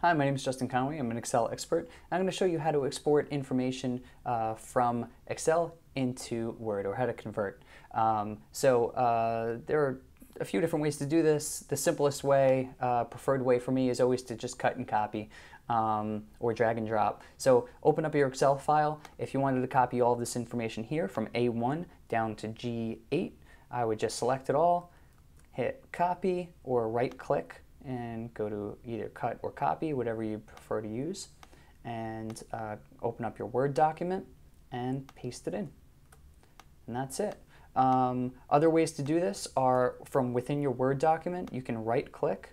Hi, my name is Justin Conway. I'm an Excel expert. I'm going to show you how to export information uh, from Excel into Word or how to convert. Um, so uh, there are a few different ways to do this. The simplest way, uh, preferred way for me, is always to just cut and copy um, or drag and drop. So open up your Excel file. If you wanted to copy all of this information here from A1 down to G8, I would just select it all, hit copy or right click and go to either cut or copy, whatever you prefer to use, and uh, open up your Word document and paste it in. And that's it. Um, other ways to do this are from within your Word document, you can right click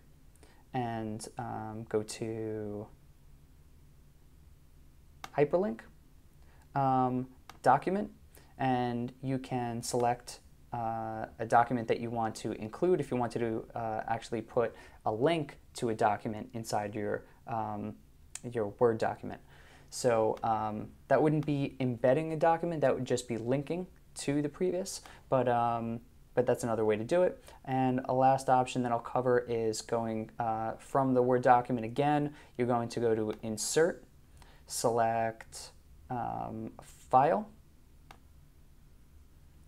and um, go to hyperlink um, document and you can select uh, a document that you want to include if you wanted to uh, actually put a link to a document inside your, um, your Word document. So um, that wouldn't be embedding a document, that would just be linking to the previous, but, um, but that's another way to do it. And a last option that I'll cover is going uh, from the Word document again, you're going to go to Insert, select um, File,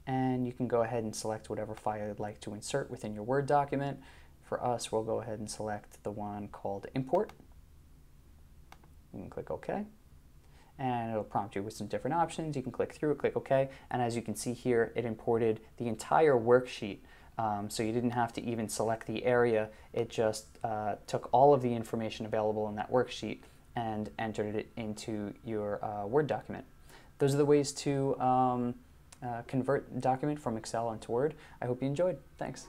and you can go ahead and select whatever file you'd like to insert within your Word document. For us, we'll go ahead and select the one called Import. You can click OK. And it'll prompt you with some different options. You can click through click OK, and as you can see here, it imported the entire worksheet. Um, so you didn't have to even select the area. It just uh, took all of the information available in that worksheet and entered it into your uh, Word document. Those are the ways to um, uh, convert document from Excel onto Word. I hope you enjoyed. Thanks.